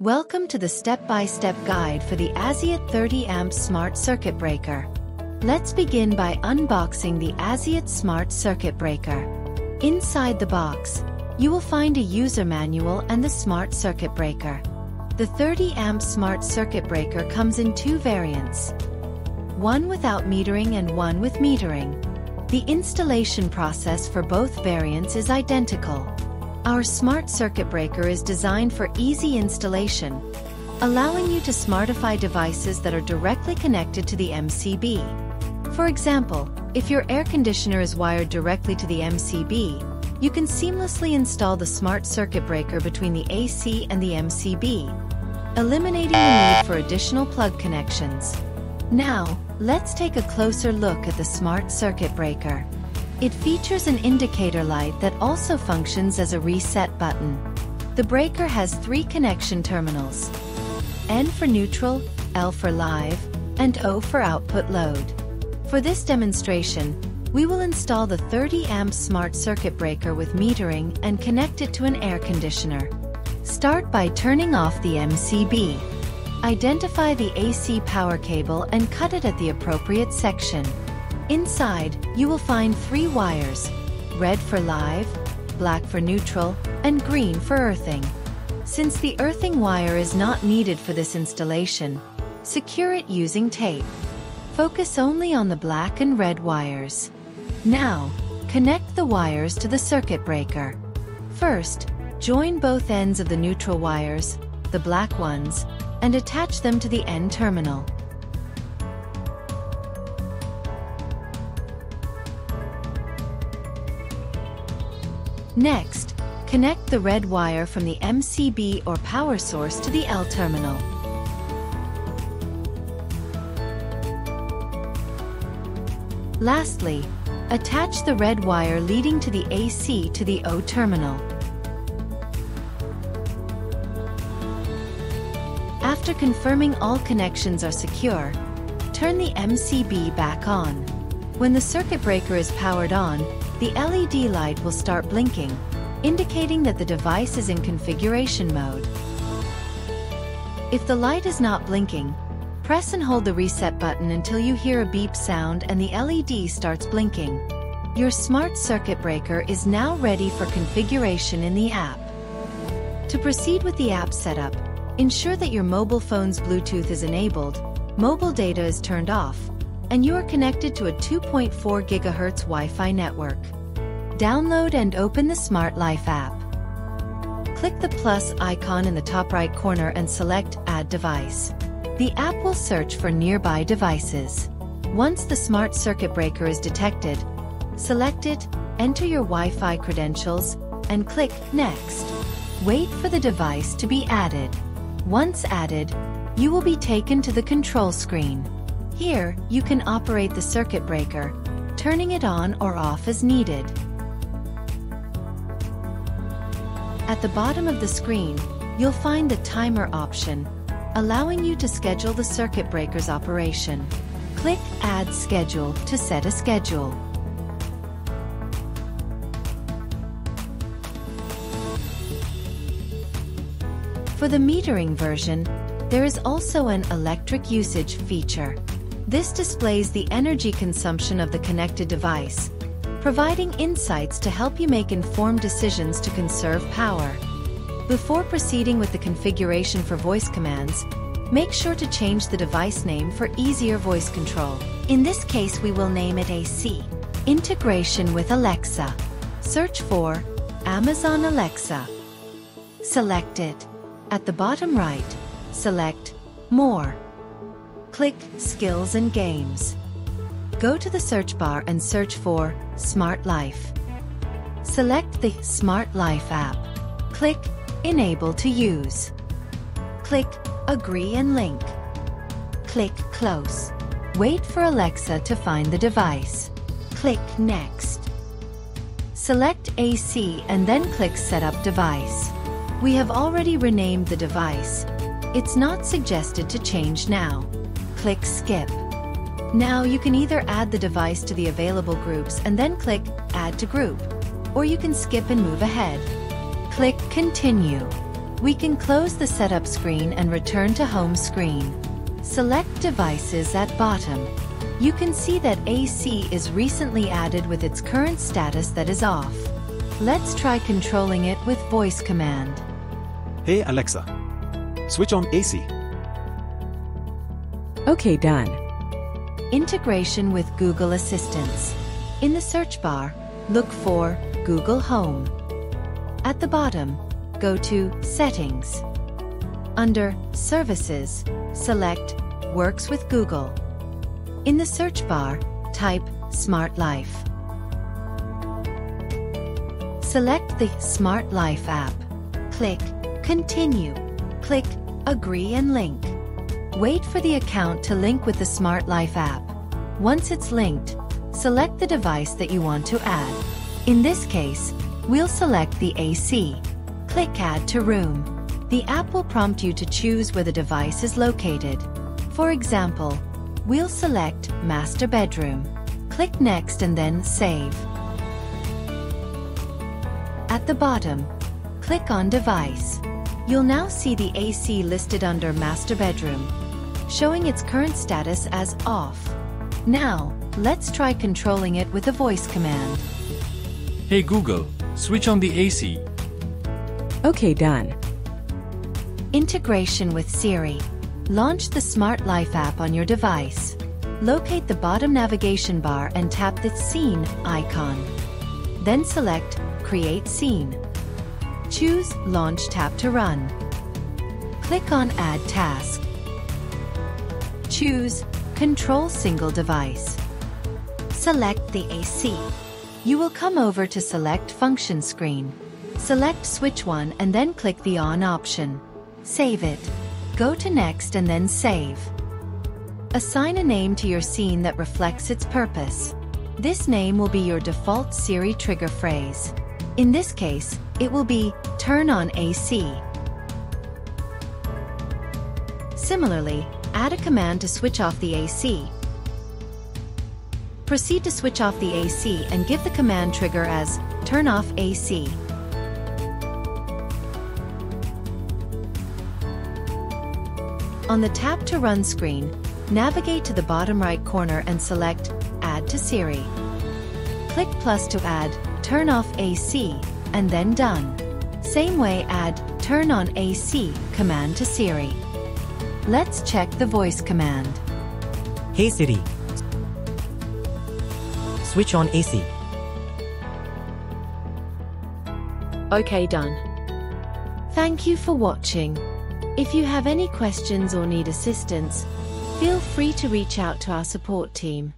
Welcome to the step-by-step guide for the Aziot 30 amp smart circuit breaker. Let's begin by unboxing the Aziot smart circuit breaker. Inside the box, you will find a user manual and the smart circuit breaker. The 30 amp smart circuit breaker comes in two variants. One without metering and one with metering. The installation process for both variants is identical. Our smart circuit breaker is designed for easy installation, allowing you to smartify devices that are directly connected to the MCB. For example, if your air conditioner is wired directly to the MCB, you can seamlessly install the smart circuit breaker between the AC and the MCB, eliminating the need for additional plug connections. Now, let's take a closer look at the smart circuit breaker. It features an indicator light that also functions as a reset button. The breaker has three connection terminals. N for neutral, L for live, and O for output load. For this demonstration, we will install the 30 amp smart circuit breaker with metering and connect it to an air conditioner. Start by turning off the MCB. Identify the AC power cable and cut it at the appropriate section. Inside, you will find three wires, red for live, black for neutral, and green for earthing. Since the earthing wire is not needed for this installation, secure it using tape. Focus only on the black and red wires. Now, connect the wires to the circuit breaker. First, join both ends of the neutral wires, the black ones, and attach them to the N terminal. Next, connect the red wire from the MCB or power source to the L terminal. Lastly, attach the red wire leading to the AC to the O terminal. After confirming all connections are secure, turn the MCB back on. When the circuit breaker is powered on, the LED light will start blinking, indicating that the device is in configuration mode. If the light is not blinking, press and hold the reset button until you hear a beep sound and the LED starts blinking. Your smart circuit breaker is now ready for configuration in the app. To proceed with the app setup, ensure that your mobile phone's Bluetooth is enabled, mobile data is turned off, and you are connected to a 2.4 GHz Wi-Fi network. Download and open the Smart Life app. Click the plus icon in the top right corner and select Add Device. The app will search for nearby devices. Once the smart circuit breaker is detected, select it, enter your Wi-Fi credentials, and click Next. Wait for the device to be added. Once added, you will be taken to the control screen. Here, you can operate the circuit breaker, turning it on or off as needed. At the bottom of the screen, you'll find the timer option, allowing you to schedule the circuit breaker's operation. Click Add Schedule to set a schedule. For the metering version, there is also an electric usage feature. This displays the energy consumption of the connected device, providing insights to help you make informed decisions to conserve power. Before proceeding with the configuration for voice commands, make sure to change the device name for easier voice control. In this case we will name it AC. Integration with Alexa. Search for Amazon Alexa. Select it. At the bottom right, select More click Skills and Games. Go to the search bar and search for Smart Life. Select the Smart Life app. Click Enable to use. Click Agree and Link. Click Close. Wait for Alexa to find the device. Click Next. Select AC and then click Setup Device. We have already renamed the device. It's not suggested to change now click Skip. Now you can either add the device to the available groups and then click Add to Group, or you can skip and move ahead. Click Continue. We can close the setup screen and return to home screen. Select devices at bottom. You can see that AC is recently added with its current status that is off. Let's try controlling it with voice command. Hey Alexa. Switch on AC. Okay, done. Integration with Google Assistants. In the search bar, look for Google Home. At the bottom, go to Settings. Under Services, select Works with Google. In the search bar, type Smart Life. Select the Smart Life app. Click Continue. Click Agree and link. Wait for the account to link with the Smart Life app. Once it's linked, select the device that you want to add. In this case, we'll select the AC. Click Add to Room. The app will prompt you to choose where the device is located. For example, we'll select Master Bedroom. Click Next and then Save. At the bottom, click on Device. You'll now see the AC listed under Master Bedroom, showing its current status as off. Now, let's try controlling it with a voice command. Hey Google, switch on the AC. Okay, done. Integration with Siri. Launch the Smart Life app on your device. Locate the bottom navigation bar and tap the Scene icon. Then select Create Scene. Choose Launch Tap to run. Click on Add Task. Choose Control Single Device. Select the AC. You will come over to Select Function screen. Select Switch 1 and then click the On option. Save it. Go to Next and then Save. Assign a name to your scene that reflects its purpose. This name will be your default Siri trigger phrase. In this case, it will be Turn on AC. Similarly, add a command to switch off the AC. Proceed to switch off the AC and give the command trigger as Turn off AC. On the Tap to Run screen, navigate to the bottom right corner and select Add to Siri. Click plus to add Turn off AC, and then Done. Same way add Turn on AC command to Siri. Let's check the voice command. Hey Siri. Switch on AC. Okay, done. Thank you for watching. If you have any questions or need assistance, feel free to reach out to our support team.